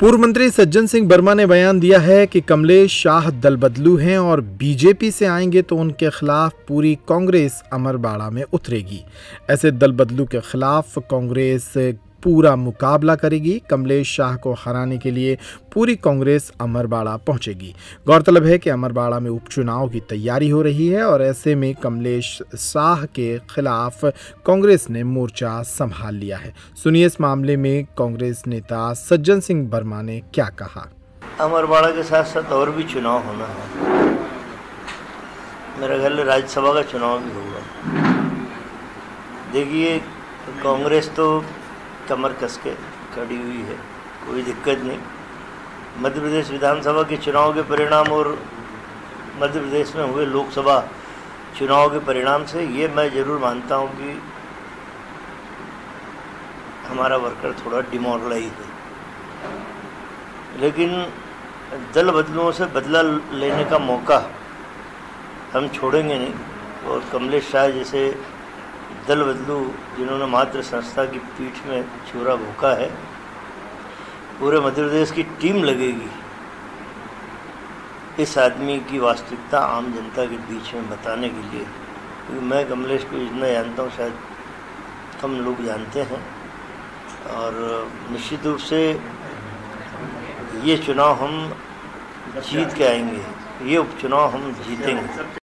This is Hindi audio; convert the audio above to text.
पूर्व मंत्री सज्जन सिंह वर्मा ने बयान दिया है कि कमलेश शाह दलबदलू हैं और बीजेपी से आएँगे तो उनके खिलाफ पूरी कांग्रेस अमरबाड़ा में उतरेगी। ऐसे दलबदलू के खिलाफ कांग्रेस पूरा मुकाबला करेगी। कमलेश शाह को हराने के लिए पूरी कांग्रेस अमरबाड़ा पहुंचेगी। गौरतलब है कि अमरबाड़ा में उपचुनाव की तैयारी हो रही है और ऐसे में कमलेश शाह के खिलाफ कांग्रेस ने मोर्चा संभाल लिया है। सुनिए इस मामले में कांग्रेस नेता सज्जन सिंह वर्मा ने क्या कहा। अमरबाड़ा के साथ साथ और भी चुनाव होना है। मेरा ख्याल राज्यसभा का चुनाव भी होगा। देखिए, कांग्रेस तो कमर कस के खड़ी हुई है, कोई दिक्कत नहीं। मध्य प्रदेश विधानसभा के चुनाव के परिणाम और मध्य प्रदेश में हुए लोकसभा चुनाव के परिणाम से ये मैं ज़रूर मानता हूँ कि हमारा वर्कर थोड़ा डिमोरलाइज है। लेकिन दल बदलुओं से बदला लेने का मौका हम छोड़ेंगे नहीं, और कमलेश शाह जैसे दल बदलू जिन्होंने मात्र संस्था की पीठ में छुरा भूखा है, पूरे मध्य प्रदेश की टीम लगेगी। इस आदमी की वास्तविकता आम जनता के बीच में बताने के लिए। क्योंकि मैं कमलेश को इतना जानता हूँ, शायद कम लोग जानते हैं। और निश्चित रूप से ये चुनाव हम जीत के आएँगे। ये उपचुनाव हम जीतेंगे।